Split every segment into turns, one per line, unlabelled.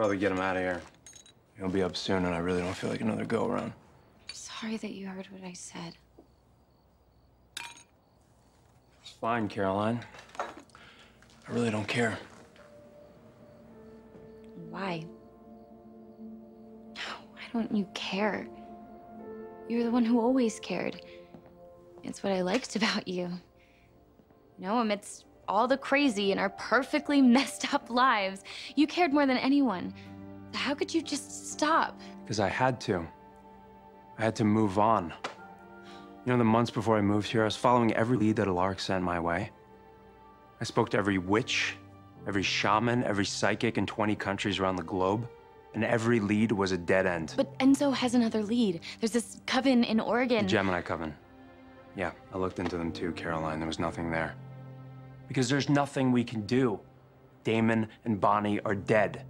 Probably get him out of here. He'll be up soon, and I really don't feel like another go-around.
Sorry that you heard what I said.
It's fine, Caroline. I really don't care.
Why? Why don't you care? You're the one who always cared. It's what I liked about you. Know, amidst all the crazy in our perfectly messed up lives, you cared more than anyone. How could you just stop?
Because I had to. I had to move on. You know, the months before I moved here, I was following every lead that Alaric sent my way. I spoke to every witch, every shaman, every psychic in 20 countries around the globe, and every lead was a dead end.
But Enzo has another lead. There's this coven in Oregon.
The Gemini Coven. Yeah, I looked into them too, Caroline. There was nothing there. Because there's nothing we can do. Damon and Bonnie are dead.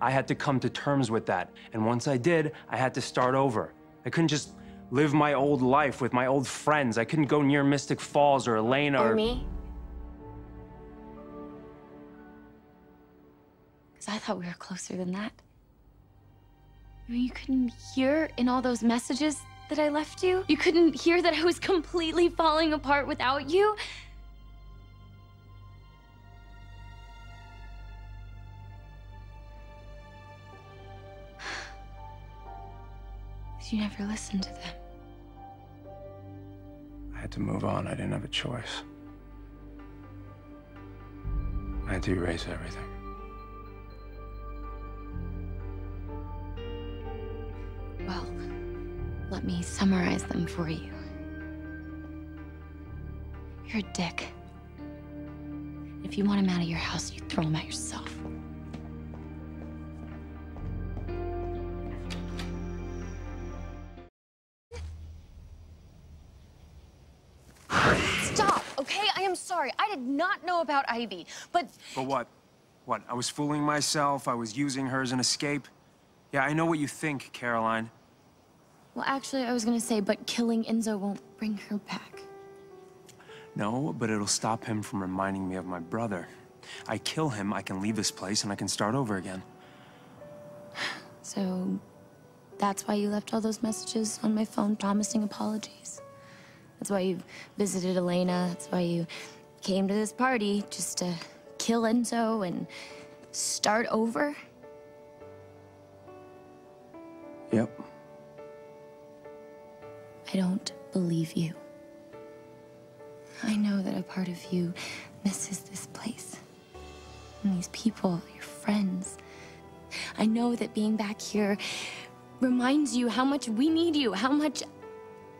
I had to come to terms with that. And once I did, I had to start over. I couldn't just live my old life with my old friends. I couldn't go near Mystic Falls or Elena or...
Me? Because I thought we were closer than that. I mean, you couldn't hear in all those messages that I left you? You couldn't hear that I was completely falling apart without you? You never listened to them.
I had to move on. I didn't have a choice. I had to erase everything.
Well, let me summarize them for you. You're a dick. If you want him out of your house, you throw him out yourself. I did not know about Ivy, but
But what? What? I was fooling myself? I was using her as an escape? Yeah, I know what you think, Caroline.
Well, actually, I was gonna say, but killing Enzo won't bring her back.
No, but it'll stop him from reminding me of my brother. I kill him, I can leave this place, and I can start over again.
So, that's why you left all those messages on my phone promising apologies. That's why you visited Elena. That's why you came to this party just to kill Enzo and start over.
Yep.
I don't believe you. I know that a part of you misses this place. And these people, your friends. I know that being back here reminds you how much we need you, how much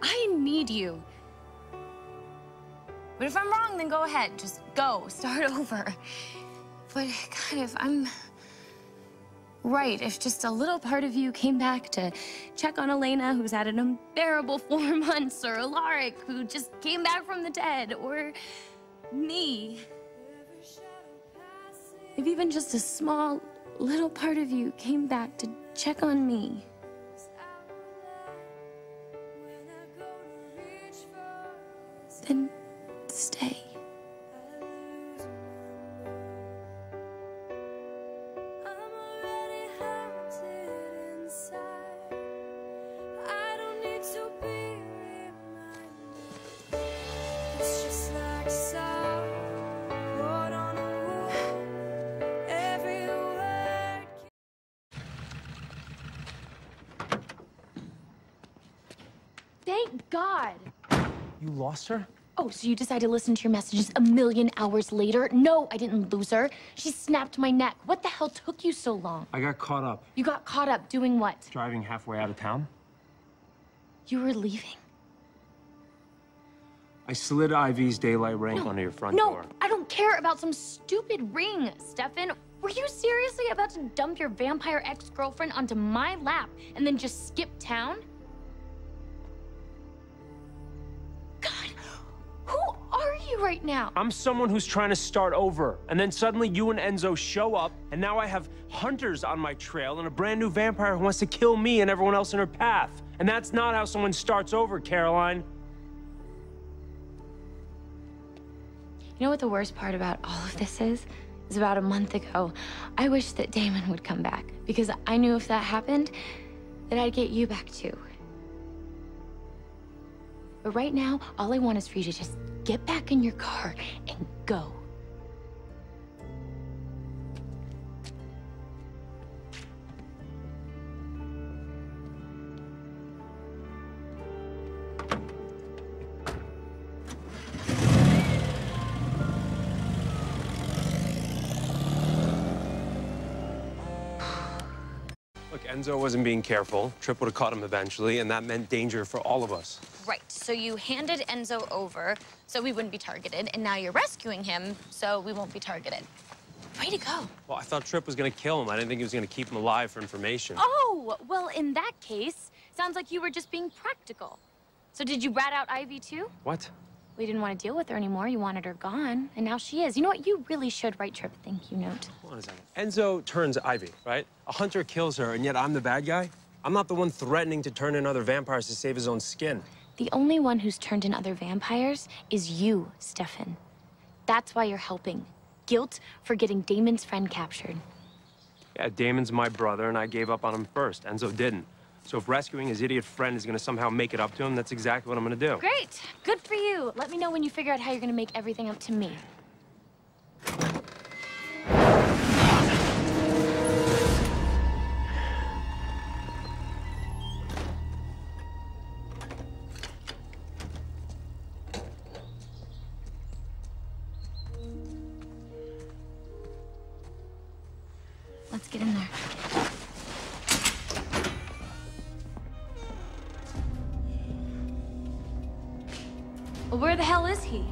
I need you. But if I'm wrong, then go ahead. Just go. Start over. But God, if I'm right, if just a little part of you came back to check on Elena, who's had an unbearable four months, or Alaric, who just came back from the dead, or me. If even just a small, little part of you came back to check on me. Then Thank God.
You lost her?
Oh, so you decided to listen to your messages a million hours later? No, I didn't lose her. She snapped my neck. What the hell took you so long?
I got caught up
You got caught up doing what?
driving halfway out of town.
You were leaving.
I slid Ivy's daylight ring
No,
under your front
no,
door.
I don't care about some stupid ring, Stefan. Were you seriously about to dump your vampire ex-girlfriend onto my lap and then just skip town? Right now?
I'm someone who's trying to start over, and then suddenly you and Enzo show up, and now I have hunters on my trail and a brand new vampire who wants to kill me and everyone else in her path. And that's not how someone starts over, Caroline.
You know what the worst part about all of this is? Is about a month ago. I wish that Damon would come back because I knew if that happened, that I'd get you back too. But right now, all I want is for you to just get back in your car and go.
Look, Enzo wasn't being careful. Tripp would have caught him eventually, and that meant danger for all of us.
Right, so you handed Enzo over so we wouldn't be targeted, and now you're rescuing him so we won't be targeted. Way to go.
Well, I thought Tripp was gonna kill him. I didn't think he was gonna keep him alive for information.
Oh, well, in that case, sounds like you were just being practical. So did you rat out Ivy too?
What?
We didn't want to deal with her anymore. You wanted her gone, and now she is. You know what? You really should write Tripp a thank you note.
Hold on a second. Enzo turns Ivy, right? A hunter kills her, and yet I'm the bad guy? I'm not the one threatening to turn in other vampires to save his own skin.
The only one who's turned in other vampires is you, Stefan. That's why you're helping. Guilt for getting Damon's friend captured.
Yeah, Damon's my brother, and I gave up on him first. Enzo didn't. So if rescuing his idiot friend is gonna somehow make it up to him, that's exactly what I'm gonna do.
Great. Good for you. Let me know when you figure out how you're gonna make everything up to me. Let's get in there. Well, where the hell is he?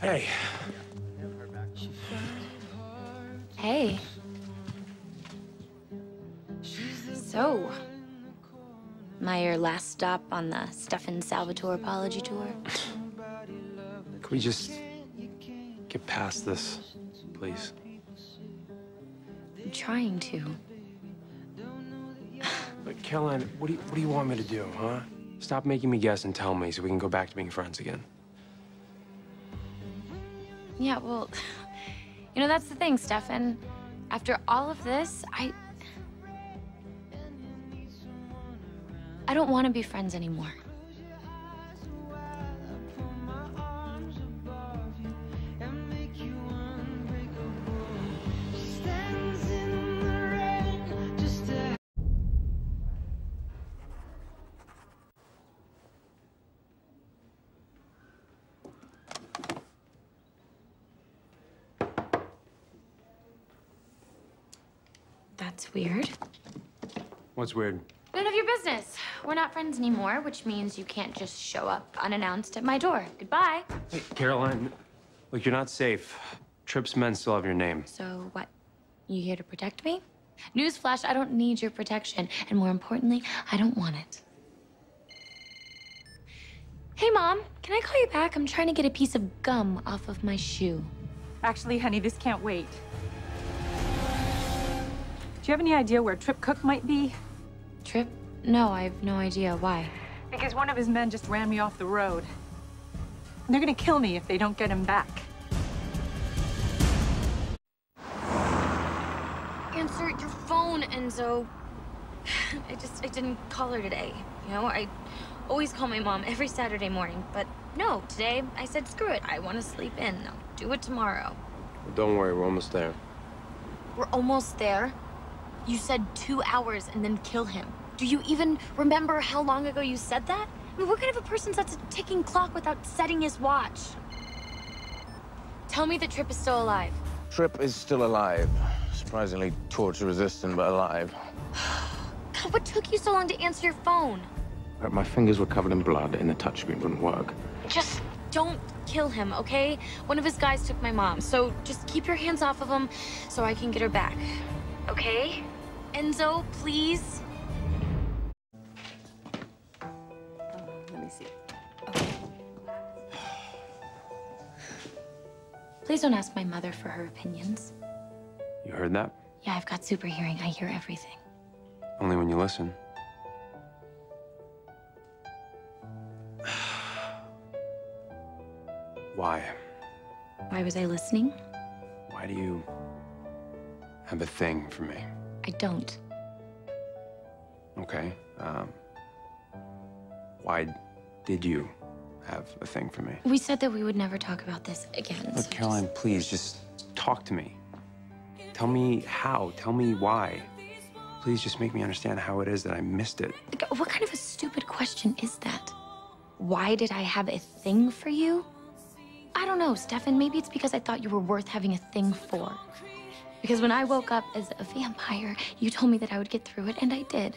Hey,
Hey. So, your last stop on the Stefan Salvatore apology tour?
Can we just get past this, please?
I'm trying to.
But Caroline, what do you, what do you want me to do, huh? Stop making me guess and tell me so we can go back to being friends again.
Yeah, well, you know, that's the thing, Stefan. After all of this, I. I don't want to be friends anymore. That's weird.
What's weird?
None of your business. We're not friends anymore, which means you can't just show up unannounced at my door. Goodbye.
Hey, Caroline, look, you're not safe. Tripp's men still have your name.
So what? You here to protect me? Newsflash, I don't need your protection. And more importantly, I don't want it. Hey, Mom, can I call you back? I'm trying to get a piece of gum off of my shoe.
Actually, honey, this can't wait. Do you have any idea where Tripp Cooke might be?
Tripp? No, I have no idea. Why?
Because one of his men just ran me off the road. They're gonna kill me if they don't get him back.
Answer your phone, Enzo. I just, I didn't call her today. You know, I always call my mom every Saturday morning, but no, today I said, screw it. I want to sleep in. I'll do it tomorrow.
Don't worry, we're almost there.
We're almost there. You said two hours and then kill him. Do you even remember how long ago you said that? I mean, what kind of a person sets a ticking clock without setting his watch? Tell me the trip is still alive.
Tripp is still alive. Surprisingly torture resistant, but alive.
God, what took you so long to answer your phone?
My fingers were covered in blood and the touchscreen wouldn't work.
Just don't kill him, okay? One of his guys took my mom, so just keep your hands off of him so I can get her back. Okay? Enzo, please?
Let me see.
Please don't ask my mother for her opinions.
You heard that?
Yeah, I've got super hearing. I hear everything.
Only when you listen. Why?
Why was I listening?
Why do you have a thing for me?
I don't.
Okay. Um, why did you have a thing for me?
We said that we would never talk about this again. so
Look,
just-
Caroline, please just talk to me. Tell me how. Tell me why. Please just make me understand how it is that I missed it.
What kind of a stupid question is that? Why did I have a thing for you? I don't know, Stefan. Maybe it's because I thought you were worth having a thing for. Because when I woke up as a vampire, you told me that I would get through it, and I did.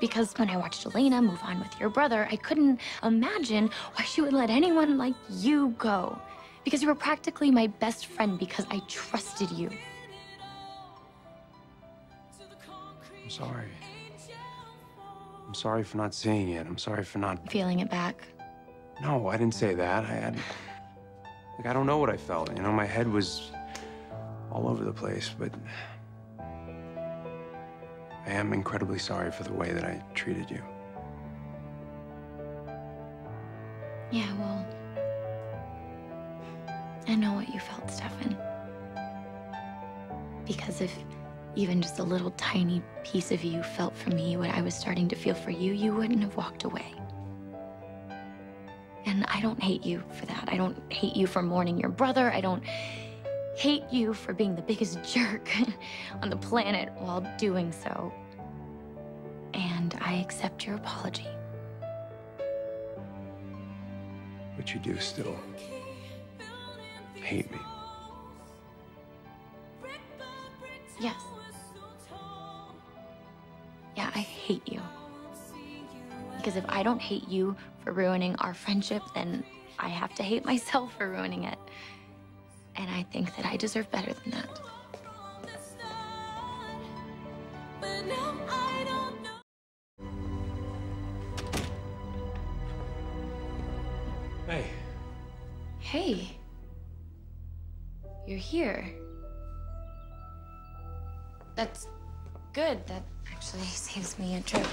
Because when I watched Elena move on with your brother, I couldn't imagine why she would let anyone like you go. Because you were practically my best friend because I trusted you.
I'm sorry. I'm sorry for not seeing it. I'm sorry for not.
Feeling it back.
No, I didn't say that. I had. Like, I don't know what I felt. You know, my head was all over the place, but. I am incredibly sorry for the way that I treated you.
Yeah, well, I know what you felt, Stefan. Because if even just a little tiny piece of you felt for me what I was starting to feel for you, you wouldn't have walked away. And I don't hate you for that. I don't hate you for mourning your brother. I don't hate you for being the biggest jerk on the planet while doing so. And I accept your apology.
But you do still hate me.
Yes. Yeah, I hate you. Because if I don't hate you for ruining our friendship, then I have to hate myself for ruining it. And I think that I deserve better than that.
Hey,
Hey. You're here. That's good. That actually saves me a trip.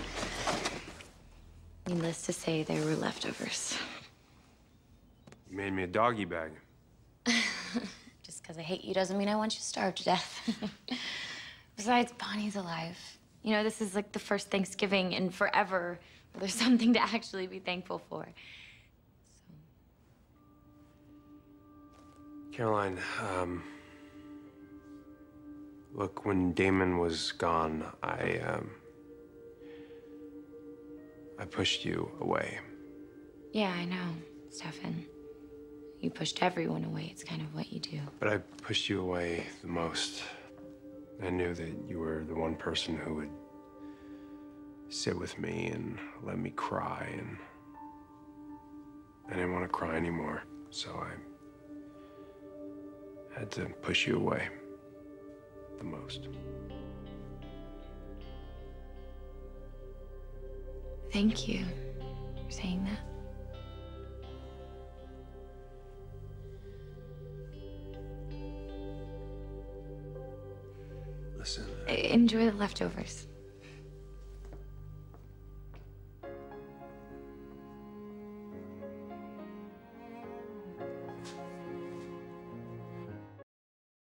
Needless to say, there were leftovers.
you made me a doggy bag.
Just because I hate you doesn't mean I want you to starve to death. Besides, Bonnie's alive. You know, this is like the first Thanksgiving in forever where there's something to actually be thankful for.
Caroline, um, look, when Damon was gone, I, um, I pushed you away.
Yeah, I know, Stefan. You pushed everyone away. It's kind of what you do.
But I pushed you away the most. I knew that you were the one person who would sit with me and let me cry, and I didn't want to cry anymore, so I had to push you away the most.
Thank you for saying that. Enjoy the leftovers.